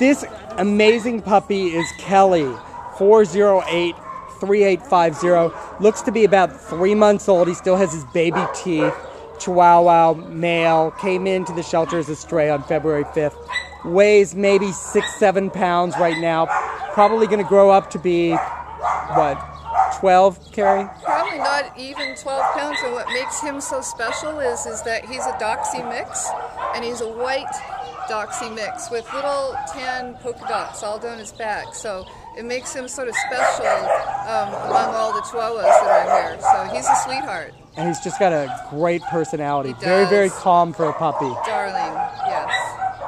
This amazing puppy is Kelly, 408 3850. Looks to be about three months old. He still has his baby teeth. Chihuahua male came into the shelter as a stray on February 5th. Weighs maybe six, seven pounds right now. Probably going to grow up to be, what, 12, Carrie? Probably not even 12 pounds. And what makes him so special is, is that he's a Doxy mix, and he's a white Doxy mix with little tan polka dots all down his back. So it makes him sort of special um, among all the Chihuahuas that are here. So he's a sweetheart. And he's just got a great personality. Very, very calm for a puppy. Darling.